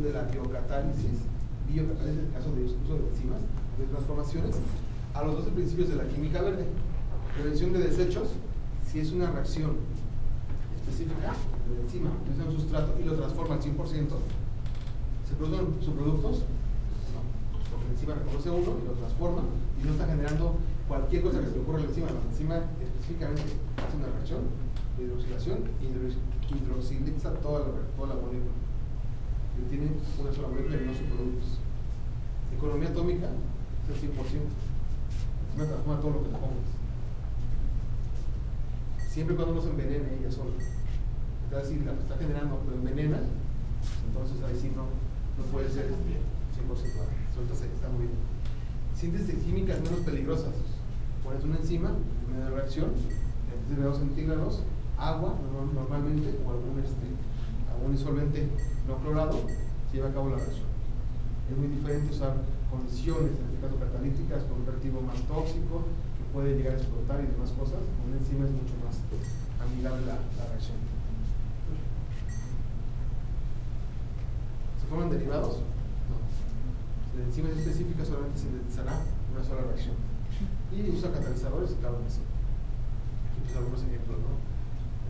de la biocatálisis, biocatálisis en el caso de uso de enzimas, de transformaciones, a los 12 principios de la química verde. Prevención de desechos, si es una reacción específica de la enzima, es un sustrato y lo transforma al 100%, ¿se producen subproductos? No, porque la enzima reconoce uno y lo transforma y no está generando cualquier cosa que se le ocurra a la enzima. La enzima específicamente hace una reacción de hidroxilación y hidroxiliza toda toda la molécula. Y tiene una sola molécula y no subproductos. Economía atómica es el 100%. Se transforma todo lo que le pongas. Siempre cuando no se envenene ella sola. Entonces, si la está generando pero envenena, entonces ahí sí no, no puede ser 100% suelta está muy bien. Síntesis químicas menos peligrosas. Pones una enzima en medio de reacción, 30 grados centígrados, agua normalmente o algún, este, algún disolvente no clorado, se lleva a cabo la reacción. Es muy diferente usar condiciones, en este caso catalíticas, con un reactivo más tóxico, que puede llegar a explotar y demás cosas, con una enzima es mucho más amigable la, reacción. ¿Se forman derivados? No. La enzima específica solamente sintetizará una sola reacción. Y usa catalizadores, claro que sí. Aquí pues algunos ejemplos, ¿no?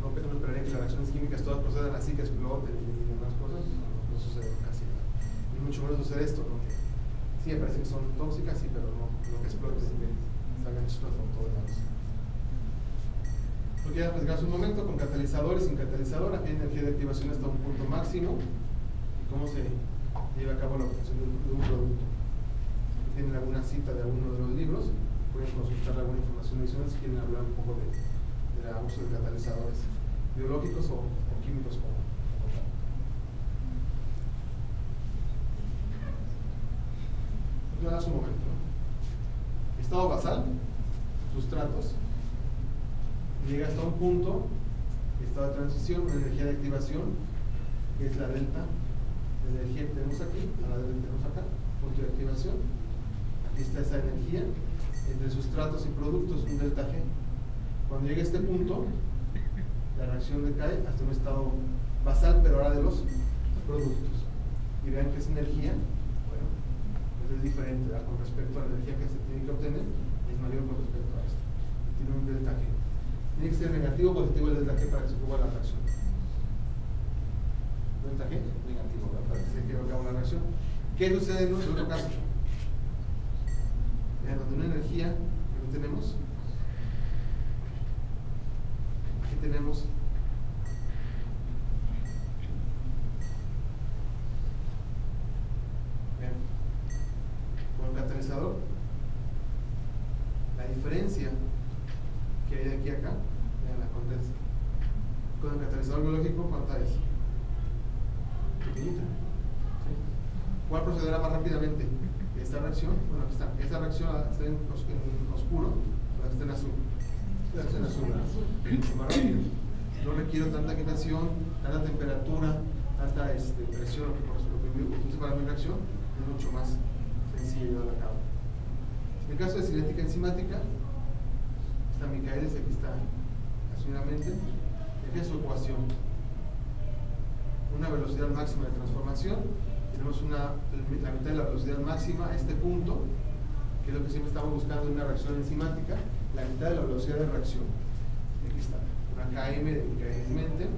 No, no esperaría que las reacciones químicas todas procedan así, que exploten y demás cosas, no, sucede casi nada. Y mucho menos sucede esto, ¿no? Sí, me parece que son tóxicas, sí, pero no, no que exploten y que salgan chispas por todos lados. Lo que ya hace un momento, con catalizador y sin catalizador, aquí energía de activación hasta un punto máximo. Y cómo se lleva a cabo la obtención de un producto. Tienen alguna cita de alguno de los libros, pueden consultar alguna información adicional si quieren hablar un poco de, de la uso de catalizadores biológicos o, o químicos como, como tal. Nada, un momento. Estado basal, sustratos, llega hasta un punto, estado de transición, una energía de activación, que es la delta, la energía que tenemos aquí, a la delta que tenemos acá, punto de activación. Aquí está esa energía entre sustratos y productos, un delta G. Cuando llega a este punto, la reacción decae hasta un estado basal, pero ahora de los productos. Y vean que esa energía, bueno, pues es diferente con respecto a la energía que se tiene que obtener, es mayor con respecto a esto. Tiene un delta G. Tiene que ser negativo o positivo el delta G para que se ponga la reacción. Delta G, negativo, ¿verdad? para que se lleve a cabo la reacción. ¿Qué sucede en nuestro caso? Donde una energía que no tenemos, aquí tenemos con el catalizador, la diferencia que hay de aquí a acá, la condensa. Con el catalizador biológico, ¿cuánta es? Pequeñita. ¿Cuál procederá más rápidamente? Esta reacción, bueno, aquí está, esta reacción está en, os- en oscuro, la que está en azul. La que está en azul, ¿verdad? mucho más rápido. No agitación, tanta temperatura, tanta este, presión, lo que, utilizo para mi reacción, es mucho más sencillo llevarla a cabo. En el caso de cinética enzimática, está Michaelis, aquí está aquí es su ecuación. Una velocidad máxima de transformación, tenemos una, la mitad de la velocidad máxima este punto, que es lo que siempre estamos buscando en una reacción enzimática, la mitad de la velocidad de reacción. Aquí está, una km de Michaelis-Menten,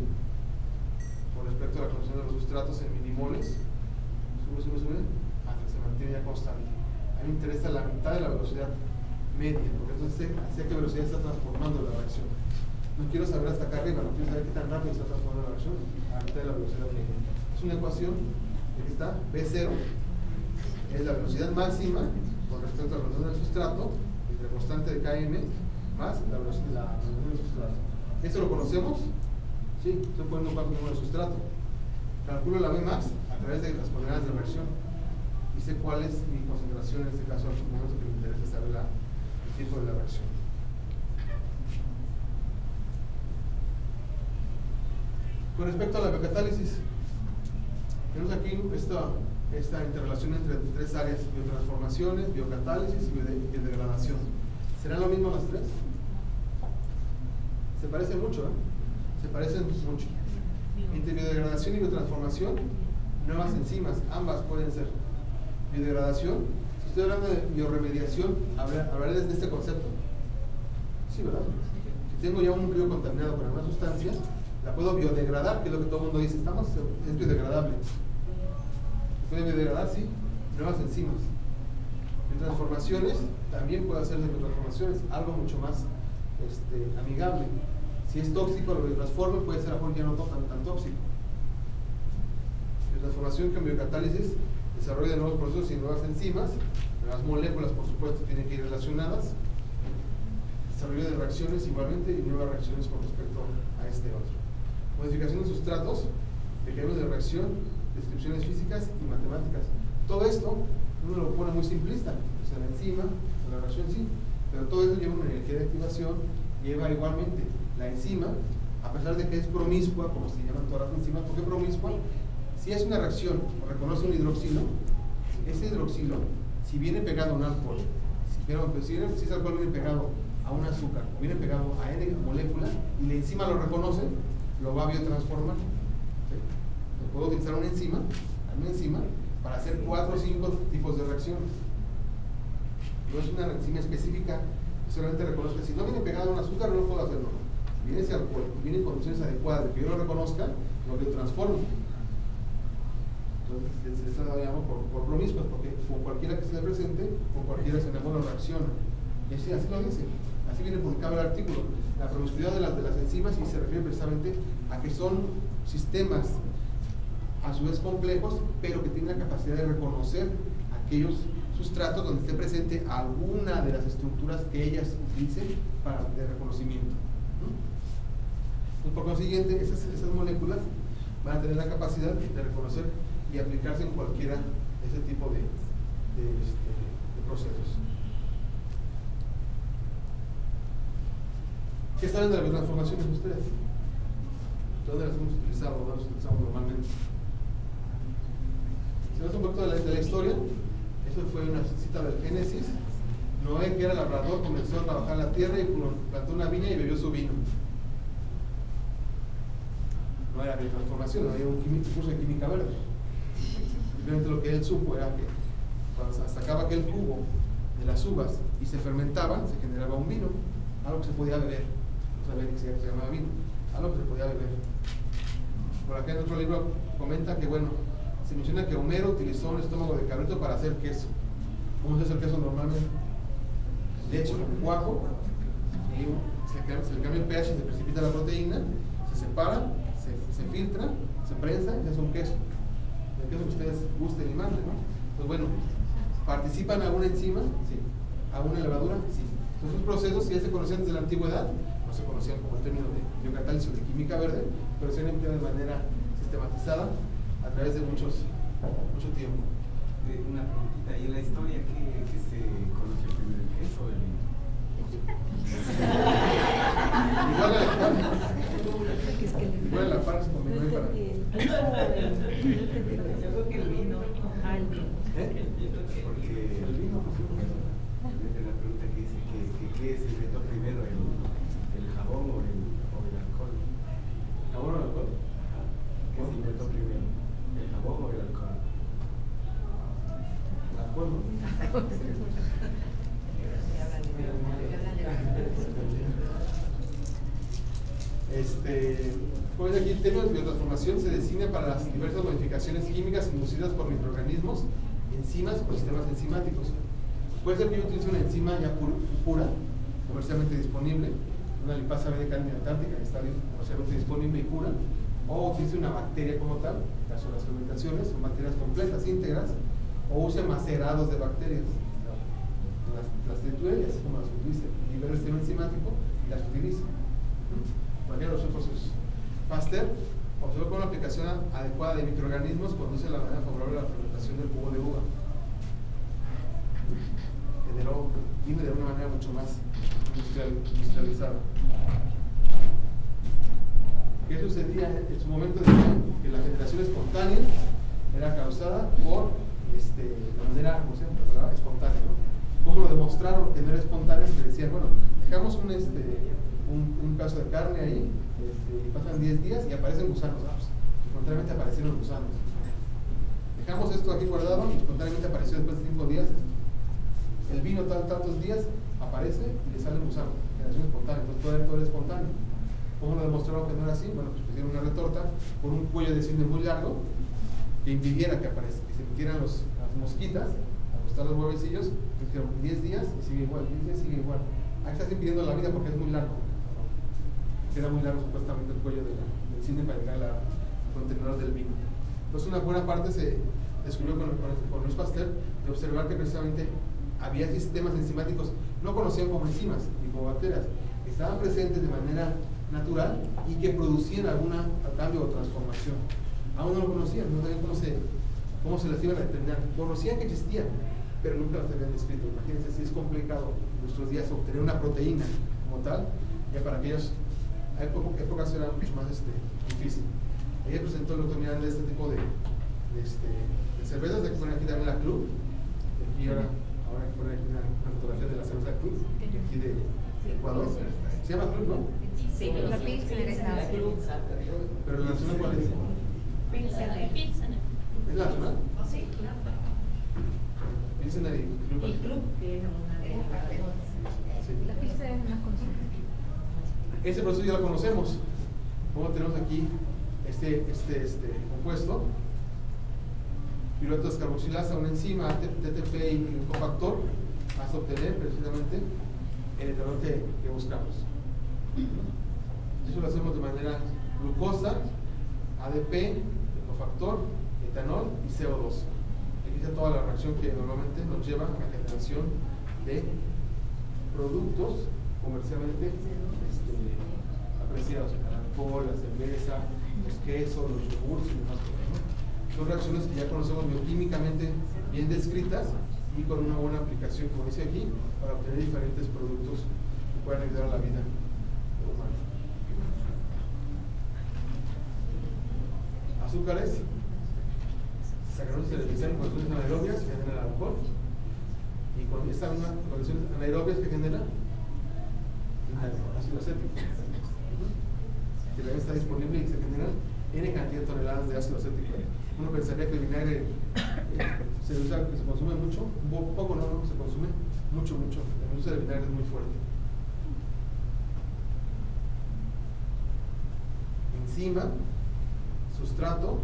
con respecto a la conversión de los sustratos en minimoles, sube, sube, sube, hasta que se mantiene ya constante. A mí me interesa la mitad de la velocidad media, porque entonces sé, a qué velocidad está transformando la reacción. No quiero saber hasta acá arriba, no quiero saber qué tan rápido está transformando la reacción a la mitad de la velocidad media. Es una ecuación, aquí está, B0, es la velocidad máxima con respecto a la del sustrato, entre constante de Km, más la velocidad, la velocidad del sustrato. ¿Esto lo conocemos? Sí, estoy poniendo un número de sustrato. Calculo la Vmax a través de las coordenadas de reacción y sé cuál es mi concentración en este caso al momento que me interesa saber la, el tiempo de la reacción. Con respecto a la biocatálisis, tenemos aquí esta, esta interrelación entre tres áreas, biotransformaciones, biocatálisis y biode- biodegradación. ¿Serán lo mismo las tres? Se parecen mucho, ¿eh? Se parecen mucho. Entre biodegradación y biotransformación, nuevas enzimas, ambas pueden ser. Biodegradación, si estoy hablando de bioremediación, hablaré de este concepto. Sí, ¿verdad? Si tengo ya un río contaminado con alguna sustancia, la puedo biodegradar, que es lo que todo el mundo dice, estamos, es biodegradable. ¿Se puede biodegradar? Sí, nuevas enzimas. En transformaciones, también puede hacer de transformaciones, algo mucho más este, amigable. Si es tóxico, lo que transforme puede ser a ya no tan, tan tóxico. En transformación desarrollo de nuevos procesos y nuevas enzimas, las moléculas, por supuesto, tienen que ir relacionadas. Desarrollo de reacciones igualmente y nuevas reacciones con respecto a este otro. Modificación de sustratos, mecanismos de reacción, descripciones físicas y matemáticas. Todo esto uno lo pone muy simplista, o sea, la enzima, la reacción sí, pero todo eso lleva una energía de activación, lleva igualmente la enzima, a pesar de que es promiscua, como se llaman todas las enzimas, ¿por qué promiscua? Si es una reacción reconoce un hidroxilo, ese hidroxilo, si viene pegado a un alcohol, si, pero, si, ese alcohol viene pegado a un azúcar o viene pegado a N molécula y la enzima lo reconoce, lo va a biotransformar. puedo utilizar una enzima, una enzima para hacer cuatro o cinco tipos de reacciones. No es una enzima específica solamente reconozca. Si no viene pegado a un azúcar, no puedo hacer. Viene ese alcohol, viene en condiciones adecuadas de que yo lo reconozca, lo que transformo. Entonces, eso lo llamo por, por lo mismo, porque con cualquiera que se le presente, con cualquiera se enamora lo reacciona. Y así, así lo dice. Así viene publicado el artículo. La promiscuidad de las, enzimas y se refiere precisamente a que son sistemas a su vez complejos, pero que tienen la capacidad de reconocer aquellos sustratos donde esté presente alguna de las estructuras que ellas utilicen para de reconocimiento. Pues por consiguiente, esas, moléculas van a tener la capacidad de reconocer y aplicarse en cualquiera de ese tipo de, este, procesos. ¿Qué saben de las transformaciones ustedes? ¿Dónde las hemos utilizado? ¿Dónde las utilizamos normalmente? Si un poquito de la, de la historia, eso fue una cita del Génesis. Noé, que era labrador, comenzó a trabajar la tierra y plantó una viña y bebió su vino. No era de transformación, no había un curso de química verde. Simplemente lo que él supo era que cuando sacaba aquel jugo de las uvas y se fermentaban, se generaba un vino, algo que se podía beber. No sabía que se llamaba vino, algo que se podía beber. Por acá en otro libro comenta que, bueno, se menciona que Homero utilizó un estómago de cabrito para hacer queso. ¿Cómo se hace el queso normalmente? Leche cuajo, y se, le cambia el pH, se precipita la proteína, se separa, se, filtra, se prensa y se hace un queso. El queso que ustedes gusten y manden, ¿no? Pues bueno, ¿participan alguna enzima? Sí. ¿Alguna levadura? Sí. Entonces, esos procesos ya se conocían desde la antigüedad, no se conocían como el término de biocatálisis o de química verde, pero se han empleado de manera sistematizada a través de muchos, mucho tiempo. Una preguntita, ¿y en la historia qué, se conoció primero, el queso o el? Igual la Igual la par se combinó para. Yo creo que el vino. ¿Eh? Porque el vino, pues, la pregunta que dice que, que qué se inventó primero, jabón o el, o el alcohol. ¿Jabón o el alcohol? Ajá. ¿Qué se inventó primero? ¿El jabón o el alcohol? ¿Alcohol? Este, pues aquí el término de biotransformación se designa para las diversas modificaciones químicas inducidas por microorganismos, enzimas o sistemas enzimáticos. Puede ser que yo utilice una enzima ya pura, comercialmente disponible, una lipasa B de antártica que está comercialmente disponible y pura, o utilice una bacteria como tal, en caso de las fermentaciones, son bacterias completas, íntegras, o use macerados de bacterias. Las, las como las utilice, libera el sistema enzimático y las de los procesos. Pasteur observó con una aplicación adecuada de microorganismos conduce a la manera favorable a la fermentación del jugo de uva. Generó vino de una manera mucho más industrializada. ¿Qué sucedía en su momento? que la generación espontánea era causada por este, de manera espontánea. ¿no? ¿Cómo lo demostraron que no era espontáneo? Que decían, bueno, dejamos un, este, de carne ahí, este, pasan 10 días y aparecen gusanos. Ah, pues, contrariamente aparecieron gusanos. Dejamos esto aquí guardado y espontáneamente apareció después de cinco días. El vino tantos días aparece y le sale un gusano, generación espontánea, entonces todo, era- todo era espontáneo. ¿Cómo lo demostraron que no era así? Bueno, pues pusieron una retorta con un cuello de cisne muy largo que impidiera que aparezca, que se metieran los, las mosquitas, a gustar los huevecillos, dijeron 10 días y sigue igual, 10 días sigue igual. Ahí estás impidiendo la vida porque es muy largo. Era muy largo supuestamente el cuello del cisne para llegar a la- contenedor del vino. Entonces una buena parte se descubrió con, con, Luis Pasteur de observar que precisamente había sistemas enzimáticos, no conocían como enzimas ni como bacterias, estaban presentes de manera natural y que producían alguna cambio o transformación. Aún no lo conocían, no sabían cómo se, cómo se las iban a determinar. Conocían que existían, pero nunca las habían descrito. Imagínense si es complicado en nuestros días obtener una proteína como tal, ya para aquellas épo- épocas era mucho más este, difícil. Ella presentó el doctor Miranda este tipo de, de, este, de cervezas, de que ponen aquí también la Club, y aquí ahora, ahora ponen aquí una, una fotografía de la cerveza Club, de aquí de, de Ecuador. Se llama Club, ¿no? Sí, la Pilsner es la Pero la nacional cuál es? Pilsner. ¿Es la nacional? Sí, claro. Y Club. El club, que es una de las. La pizza es más conocida. Ese proceso ya lo conocemos. Como tenemos aquí este, este, este compuesto, piruvato una enzima, TTP y un cofactor, hasta obtener precisamente el etanol que, que buscamos. Eso lo hacemos de manera glucosa, ADP, cofactor, etanol y CO2. Aquí está toda la reacción que normalmente nos lleva a la generación de productos comercialmente este, apreciados, el alcohol, la cerveza, los quesos, los yogures y demás. ¿no? Son reacciones que ya conocemos bioquímicamente bien descritas y con una buena aplicación, como dice aquí, para obtener diferentes productos que puedan ayudar a la vida humana. Azúcares, se realizan en condiciones anaerobias que generan alcohol y con esta misma condiciones anaerobias que genera ácido acético que también está disponible y se generan N cantidad de toneladas de ácido acético. Uno pensaría que el vinagre eh, se usa, que se consume mucho, un po- poco no, no, se consume mucho, mucho. El uso del vinagre es muy fuerte. Enzima, sustrato,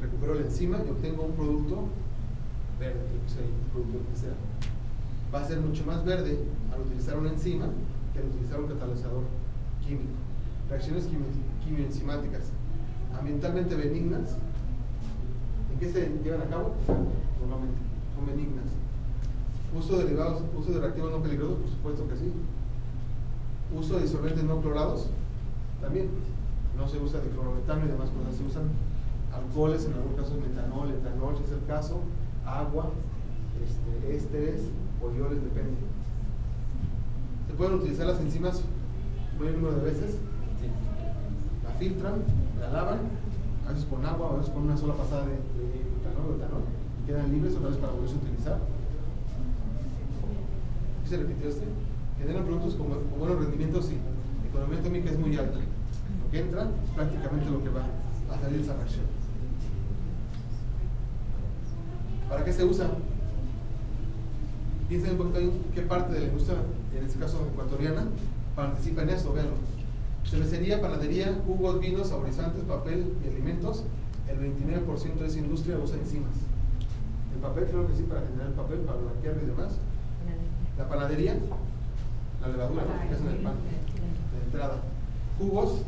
recupero la enzima y obtengo un producto verde, sea el producto que sea. Va a ser mucho más verde al utilizar una enzima que utilizar un catalizador químico. Reacciones quimi- quimioenzimáticas ambientalmente benignas, ¿en qué se llevan a cabo? Normalmente, son benignas. Uso de derivados, uso de reactivos no peligrosos, por supuesto que sí. Uso de disolventes no clorados, también. No se usa diclorometano y demás cosas, se usan alcoholes, en algunos casos metanol, etanol, si es el caso, agua, este, ésteres, polioles, depende. Se pueden utilizar las enzimas un buen número de veces, la filtran, la lavan, a veces con agua, a veces con una sola pasada de, de etanol, y quedan libres otra vez para volverse a utilizar. ¿Qué se repitió este? Generan productos con, con buenos rendimientos y la economía atómica es muy alta. Lo que entra es prácticamente lo que va a salir esa reacción. ¿Para qué se usa? Piensen un poquito en qué parte de la industria, en este caso ecuatoriana, participa en esto, véanlo. Cervecería, panadería, jugos, vinos, saborizantes, papel y alimentos. El 29% de esa industria usa enzimas. El papel, creo que sí, para generar el papel, para blanquearlo y demás. La panadería, la levadura ¿no? que hacen el pan, de entrada. Jugos,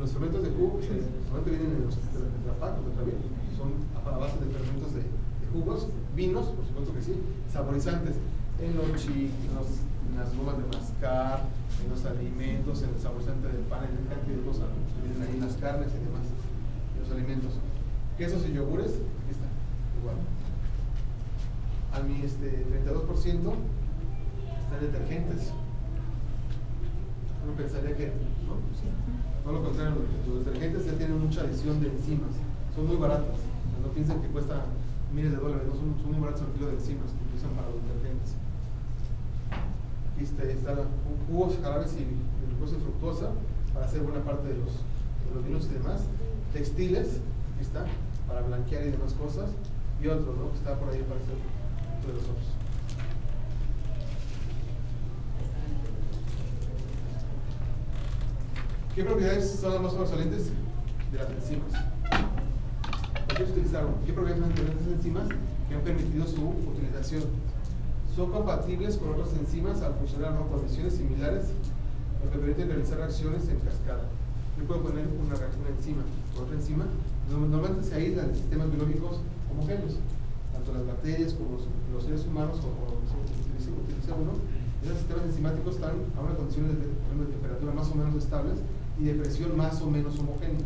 los fermentos de jugo, que normalmente vienen en los tetrabil, son a a base de fermentos de, de jugos. Vinos, por supuesto que sí. Saborizantes, en los chi- en, las gomas de mascar, en los alimentos, en el saborizante del pan, en el cantidad de cosas que vienen ahí, en las carnes y demás, en los alimentos. Quesos y yogures, aquí está, igual. A mi este, 32% están detergentes. Uno pensaría que no, sí. no lo contrario, los, detergentes ya tienen mucha adición de enzimas, son muy baratas. No piensen que cuesta miles de dólares, no son, son muy baratos de enzimas que utilizan para los detergentes. Aquí está, está ju- jugos, jarabes y glucosa y fructosa para hacer buena parte de los, de los vinos y demás. Textiles, aquí está, para blanquear y demás cosas, y otro, ¿no? Que está por ahí, parece de los otros. ¿Qué propiedades son las más sobresalientes de las enzimas? ¿Por qué se utilizaron? ¿Qué propiedades tienen las enzimas que han permitido su utilización? Son compatibles con otras enzimas al funcionar bajo condiciones similares, lo que permite realizar reacciones en cascada. Yo puedo poner una, una enzima con otra enzima. Normalmente se aíslan sistemas biológicos homogéneos, tanto las bacterias como los, los seres humanos o, o utiliza, utiliza uno. Esos sistemas enzimáticos están a una condición de, de temperatura más o menos estables y de presión más o menos homogénea.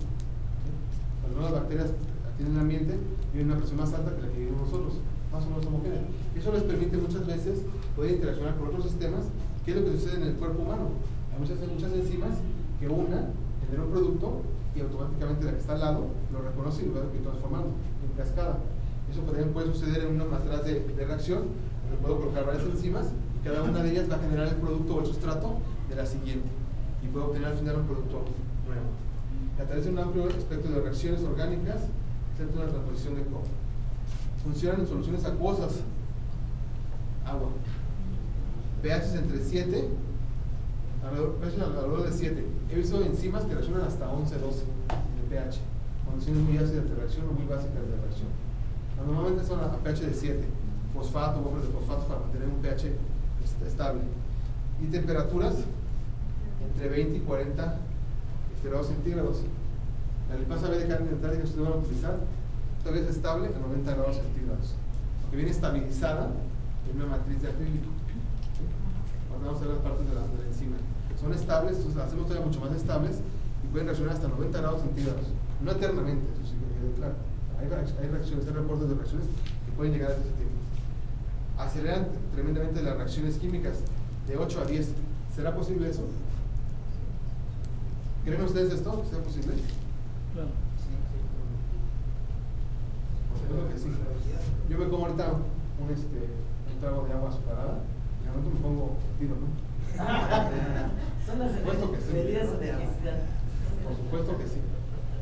las bacterias tienen el ambiente, viven una presión más alta que la que vivimos nosotros, más o menos homogénea. Eso les permite muchas veces poder interaccionar con otros sistemas, que es lo que sucede en el cuerpo humano. Hay muchas, muchas enzimas que una genera un producto y automáticamente la que está al lado lo reconoce y lo va transformando en cascada. Eso también puede suceder en una materia de, de reacción, donde puedo colocar varias enzimas y cada una de ellas va a generar el producto o el sustrato de la siguiente y puedo obtener al final un producto nuevo. A través de un amplio espectro de reacciones orgánicas, excepto una transposición de cobre. Funcionan en soluciones acuosas, agua. pH entre 7, alrededor, pH alrededor de 7. He visto enzimas que reaccionan hasta 11, 12 de pH. Condiciones muy ácidas de reacción o muy básicas de reacción. Normalmente son a pH de 7. Fosfato, hombres de fosfato para mantener un pH estable. Y temperaturas entre 20 y 40 grados centígrados. La lipasa B de carne dental que ustedes van a utilizar todavía es estable a 90 grados centígrados, porque viene estabilizada en una matriz de acrílico. Cuando vamos a ver las partes de la, de la enzima. Son estables, entonces las hacemos todavía mucho más estables y pueden reaccionar hasta 90 grados centígrados. No eternamente, eso sí que quede claro. Hay, hay reacciones, hay reportes de reacciones que pueden llegar a ese tiempo. Aceleran tremendamente las reacciones químicas de 8 a 10. ¿Será posible eso? ¿Creen ustedes esto? ¿Será posible? Claro. Yo sí. Me como ahorita un, este, un trago de agua azucarada y de momento me pongo tiro, ¿no? Son las Por supuesto que sí. medidas de necesidad. Por supuesto que sí.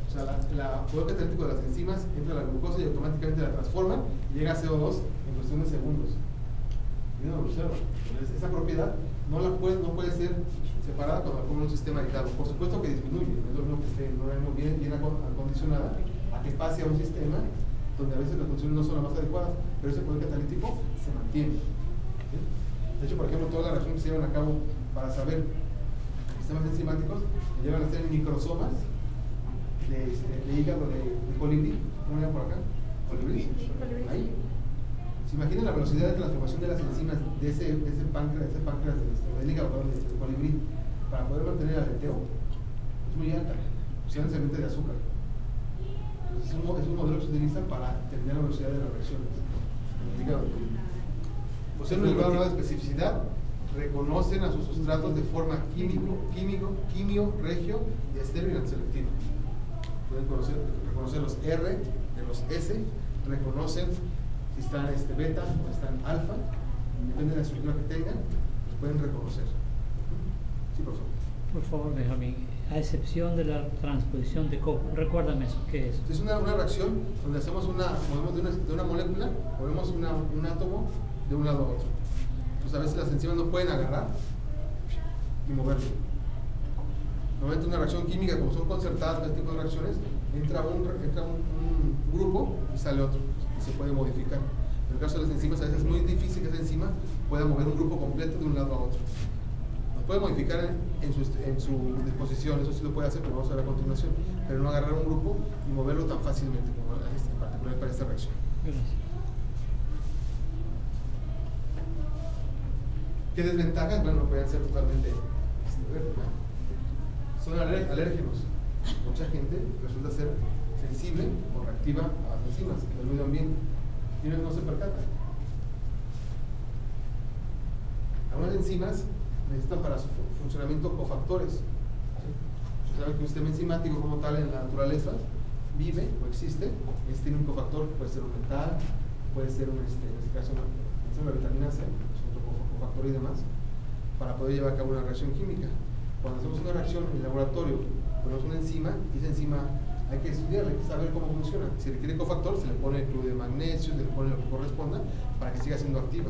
O sea, la, la poder catalítico de las enzimas entra a la glucosa y automáticamente la transforma y llega a CO2 en cuestión de segundos. Y uno lo observa. Entonces, esa propiedad no, la puede, no puede ser separada cuando la en un sistema aislado. Por supuesto que disminuye, no es lo mismo que esté no es muy bien, bien acon- acondicionada a que pase a un sistema donde a veces las funciones no son las más adecuadas, pero ese poder catalítico se mantiene. ¿sí? De hecho, por ejemplo, todas las reacciones que se llevan a cabo para saber sistemas enzimáticos se llevan a hacer en microsomas de, este, de hígado de, de colibrí. ¿Cómo llaman por acá? Colibrí. Ahí. ¿Se imaginan la velocidad de transformación de las enzimas de ese, de ese páncreas, de ese páncreas de, este, del hígado de, de colibrí para poder mantener el aleteo? Es muy alta, especialmente de azúcar. Es, un, es un modelo que se utiliza para determinar la velocidad de las reacciones. Poseen un elevado grado de especificidad, reconocen a sus sustratos de forma químico, químico, quimio, regio y estéreo selectivo. Pueden conocer, reconocer los R de los S, reconocen si están este, beta o están alfa, depende de la estructura que tengan, los pueden reconocer. Sí, por favor. Por favor, Benjamín, a excepción de la transposición de copo, recuérdame eso, ¿qué es? Es una, una reacción donde hacemos una, movemos de una, de una molécula, movemos una- un átomo de un lado a otro. Entonces a veces las enzimas no pueden agarrar y moverlo. Normalmente una reacción química, como son concertadas, este tipo de reacciones, entra un, entra un, un grupo y sale otro, y se puede modificar. En el caso de las enzimas, a veces es muy difícil que esa enzima pueda mover un grupo completo de un lado a otro. Puede modificar en, en su, en su disposición, eso sí lo puede hacer, como vamos a ver a continuación, pero no agarrar un grupo y moverlo tan fácilmente como en particular para esta reacción. ¿Qué desventajas? Bueno, pueden ser totalmente este. Son alérgenos. Mucha gente resulta ser sensible o reactiva a las enzimas del medio ambiente. Y no se percatan. Algunas enzimas necesitan para su fu- funcionamiento cofactores. ¿sí? Se sabe que un sistema enzimático como tal en la naturaleza vive o existe, es, tiene un cofactor, puede ser un metal, puede ser un, este, en este caso una, una vitamina C, es otro co- cofactor y demás, para poder llevar a cabo una reacción química. Cuando hacemos una reacción en el laboratorio, ponemos una enzima y esa enzima hay que estudiarlo, hay que saber cómo funciona. Si requiere cofactor, se le pone el club de magnesio, se le pone lo que corresponda para que siga siendo activa.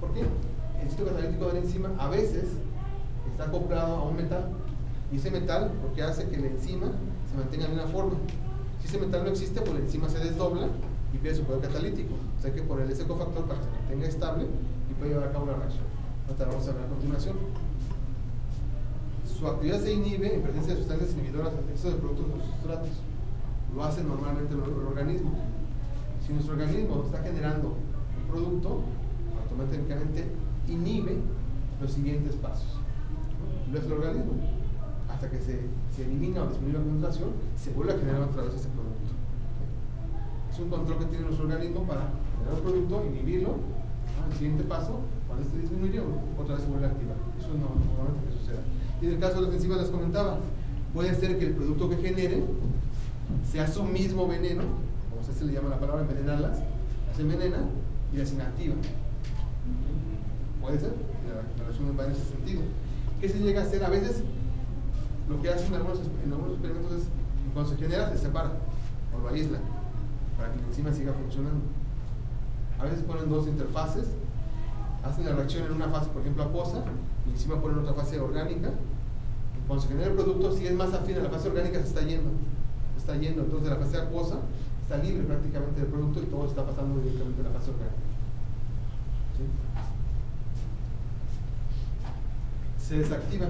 ¿Por qué? El sitio catalítico de la enzima a veces está acoplado a un metal y ese metal lo que hace que la enzima se mantenga en una forma. Si ese metal no existe, pues la enzima se desdobla y pierde su poder catalítico. O sea, que ponerle ese cofactor para que se mantenga estable y pueda llevar a cabo una reacción. Lo vamos a ver a continuación. Su actividad se inhibe en presencia de sustancias inhibidoras del exceso de productos de los sustratos. Lo hace normalmente el, el organismo. Si nuestro organismo está generando un producto, automáticamente inhibe los siguientes pasos. Lo es el organismo. Hasta que se, se elimina o disminuye la concentración, se vuelve a generar otra vez ese producto. Es un control que tiene nuestro organismo para generar un producto, inhibirlo. ¿no? El siguiente paso, cuando este disminuye, otra vez se vuelve a activar. Eso es no- normalmente que suceda. Y en el caso de las enzimas les comentaba, puede ser que el producto que genere sea su mismo veneno, como se le llama la palabra envenenarlas, las envenena y las inactiva. Puede ser, la, la reacción va en ese sentido. ¿Qué se llega a hacer? A veces lo que hacen en algunos, en algunos experimentos es cuando se genera se separa o lo aísla para que la enzima siga funcionando. A veces ponen dos interfaces, hacen la reacción en una fase, por ejemplo, acuosa, y encima ponen otra fase orgánica. Y cuando se genera el producto, si es más afín a la fase orgánica, se está yendo. Se está yendo. Entonces, la fase acuosa está libre prácticamente del producto y todo está pasando directamente a la fase orgánica. ¿Sí? Se desactiva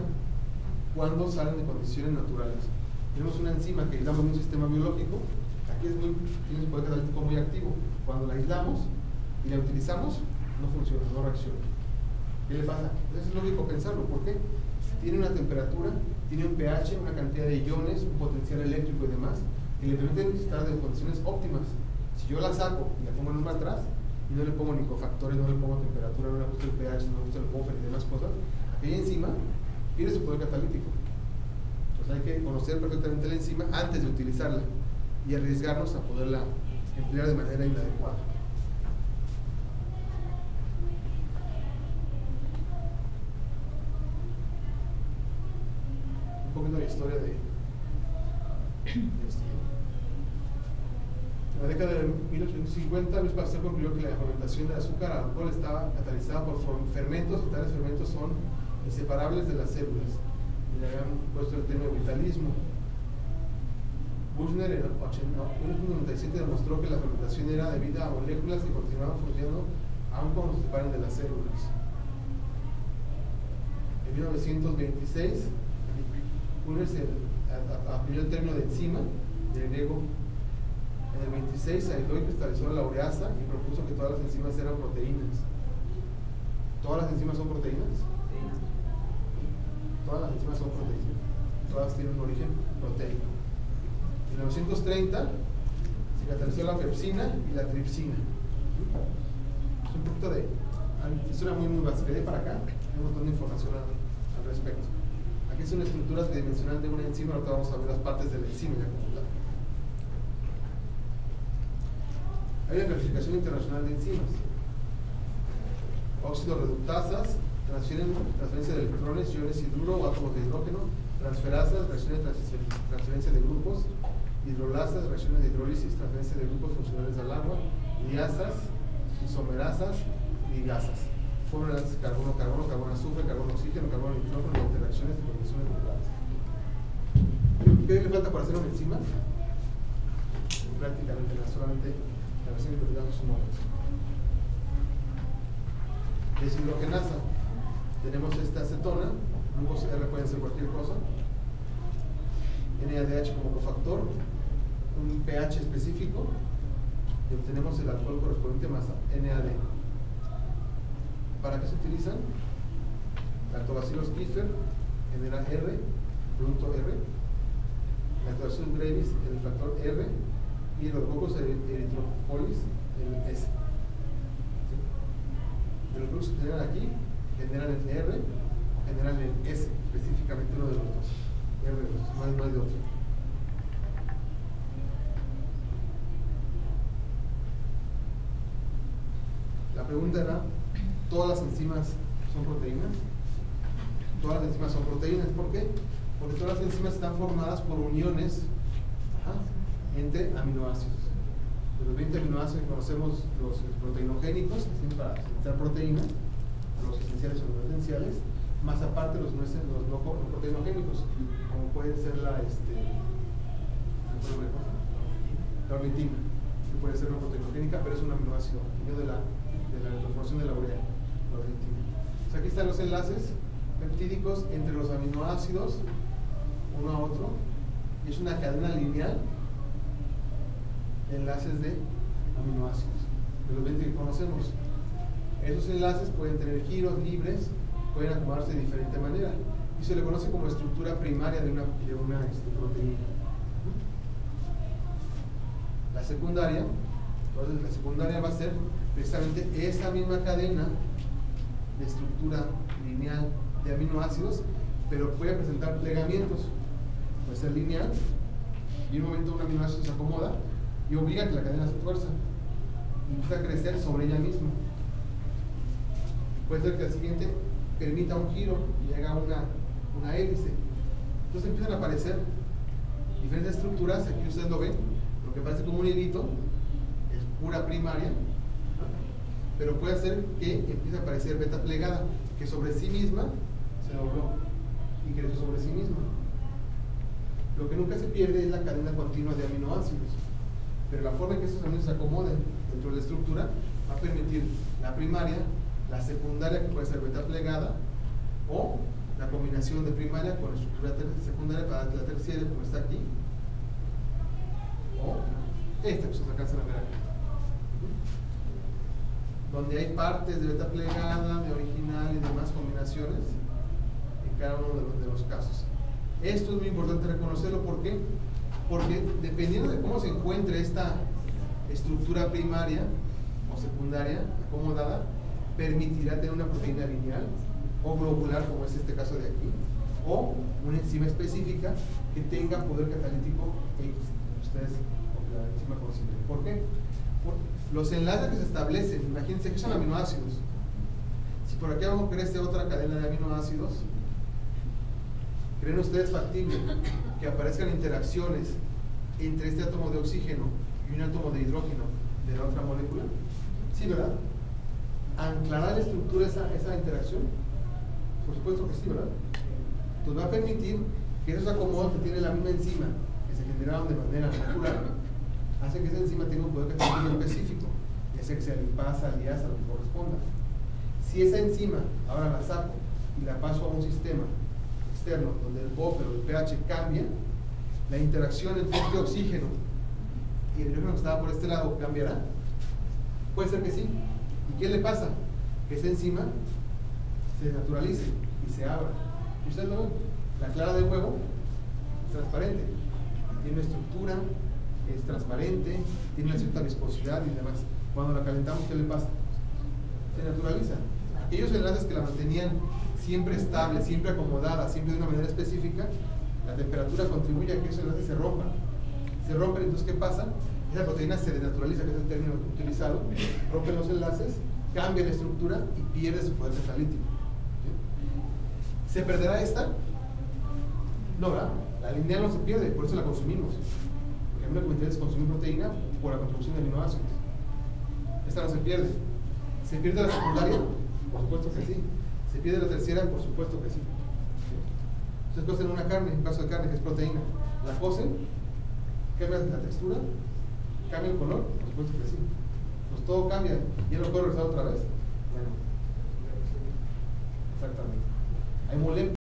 cuando salen de condiciones naturales. Tenemos una enzima que aislamos de un sistema biológico, aquí es muy, tiene un poder catalítico muy activo. Cuando la aislamos y la utilizamos, no funciona, no reacciona. ¿Qué le pasa? Es lógico pensarlo, ¿por qué? Tiene una temperatura, tiene un pH, una cantidad de iones, un potencial eléctrico y demás, que le permiten estar en condiciones óptimas. Si yo la saco y la pongo en un matraz, y no le pongo ni cofactores, no le pongo temperatura, no le ajusto el pH, no le ajusto el buffer y demás cosas, aquella enzima pierde su poder catalítico. Entonces hay que conocer perfectamente la enzima antes de utilizarla y arriesgarnos a poderla emplear de manera inadecuada. Un poquito de historia de, de esto. En la década de 1850, Luis Pasteur concluyó que la fermentación del azúcar al alcohol estaba catalizada por fermentos y tales fermentos son inseparables de las células. Y le habían puesto el término vitalismo. Buchner en 1997 demostró que la fermentación era debida a moléculas que continuaban funcionando aun cuando se separan de las células. En 1926, Buchner se acuñó el término de enzima, del griego en el 26 aisló y cristalizó la ureasa y propuso que todas las enzimas eran proteínas. ¿Todas las enzimas son proteínas? Todas las enzimas son proteínas. Todas tienen un origen proteico. En 1930 se catalizó la pepsina y la tripsina. Es un poquito de una muy muy básica. De para acá hay un montón de información al, respecto. Aquí es una estructura tridimensional de una enzima, ahorita vamos a ver las partes de la enzima ya como tal. Hay una clasificación internacional de enzimas. Óxido reductasas, transferencia de electrones, iones hidruro o átomos de hidrógeno, transferasas, reacciones de transferencia de grupos, hidrolasas, reacciones de hidrólisis, transferencia de grupos funcionales al agua, liasas, isomerasas, ligasas. Fórmulas carbono, carbono, carbono, azufre, carbono, oxígeno, carbono, nitrógeno, y interacciones de condiciones nucleares. ¿Qué le falta para hacer una enzima? Prácticamente nada, solamente la versión que olvidamos un. Deshidrogenasa. Tenemos esta acetona, grupos R pueden ser cualquier cosa. NADH como cofactor, un pH específico y obtenemos el alcohol correspondiente más NAD. ¿Para qué se utilizan? Lactobacillus kefir genera R, producto R. Lactobacillus brevis, el factor R. Y los cocos erythropolis, el S. De los grupos que generan aquí, generan el R generan el S, específicamente uno de los dos. R, no hay, no de otro. La pregunta era, ¿todas las enzimas son proteínas? Todas las enzimas son proteínas, ¿por qué? Porque todas las enzimas están formadas por uniones entre aminoácidos. De los 20 aminoácidos que conocemos, los proteinogénicos, para sintetizar proteína, los esenciales o no esenciales, más aparte los no, los no co- no proteinogénicos, como puede ser la, este, la ornitina, que puede ser no proteinogénica, pero es un aminoácido, de la, de la transformación de la urea, la ornitina. Entonces aquí están los enlaces peptídicos entre los aminoácidos, uno a otro, y es una cadena lineal de enlaces de aminoácidos, de los 20 que conocemos. Esos enlaces pueden tener giros libres, pueden acomodarse de diferente manera, y se le conoce como estructura primaria de una, de una este, proteína. La secundaria, entonces la secundaria va a ser precisamente esa misma cadena de estructura lineal de aminoácidos, pero puede presentar plegamientos. Puede ser lineal, y en un momento un aminoácido se acomoda y obliga a que la cadena se tuerza y empieza a crecer sobre ella misma. Puede ser que al siguiente permita un giro y haga una, una hélice. Entonces empiezan a aparecer diferentes estructuras, aquí ustedes lo ven, lo que parece como un hilito es pura primaria, pero puede ser que empiece a aparecer beta plegada, que sobre sí misma se dobló y creció sobre sí misma. Lo que nunca se pierde es la cadena continua de aminoácidos, pero la forma en que esos aminoácidos se acomoden dentro de la estructura va a permitir la primaria, la secundaria que puede ser beta plegada, o la combinación de primaria con estructura ter- secundaria para la terciaria como está aquí, o esta que se alcanzan a ver aquí donde hay partes de beta plegada, de original y demás combinaciones en cada uno de los, de los casos. Esto es muy importante reconocerlo, ¿por qué? Porque dependiendo de cómo se encuentre esta estructura primaria o secundaria acomodada, permitirá tener una proteína lineal o globular, como es este caso de aquí, o una enzima específica que tenga poder catalítico X. Ustedes, la enzima conocida. ¿Por qué? Por los enlaces que se establecen, imagínense que son aminoácidos. Si por aquí abajo crece otra cadena de aminoácidos, ¿creen ustedes factible que aparezcan interacciones entre este átomo de oxígeno y un átomo de hidrógeno de la otra molécula? Sí, ¿verdad? ¿Anclará la estructura esa, esa interacción? Por supuesto que sí, ¿verdad? Entonces va a permitir que esos acomodos que tiene la misma enzima, que se generaron de manera natural, hace que esa enzima tenga un poder catalítico específico, ya sea que sea lipasa, liasa, lo que corresponda. Si esa enzima ahora la saco y la paso a un sistema externo donde el buffer o el pH cambia, la interacción entre este oxígeno y el hidrógeno que estaba por este lado cambiará. Puede ser que sí. ¿Y qué le pasa? Que esa enzima se naturalice y se abra. Ustedes lo ven, la clara del huevo es transparente, tiene una estructura, es transparente, tiene una cierta viscosidad y demás. Cuando la calentamos, ¿qué le pasa? Se naturaliza. Aquellos enlaces que la mantenían siempre estable, siempre acomodada, siempre de una manera específica, la temperatura contribuye a que esos enlaces se rompan. Se rompen, entonces, ¿qué pasa? Esa proteína se denaturaliza, que es el término utilizado, rompen los enlaces, cambia la estructura y pierde su poder catalítico. ¿Se perderá esta? No, ¿verdad? La lineal no se pierde, por eso la consumimos. Porque a mí lo que me interesa es consumir proteína por la contribución de aminoácidos. Esta no se pierde. ¿Se pierde la secundaria? Por supuesto que sí. ¿Se pierde la tercera? Por supuesto que sí. Ustedes cocen una carne, un caso de carne que es proteína. La cocen, cambia la textura, cambia el color, por supuesto que sí. Pues todo cambia. ¿Y lo puedo regresar otra vez? Bueno. Exactamente. Hay moléculas.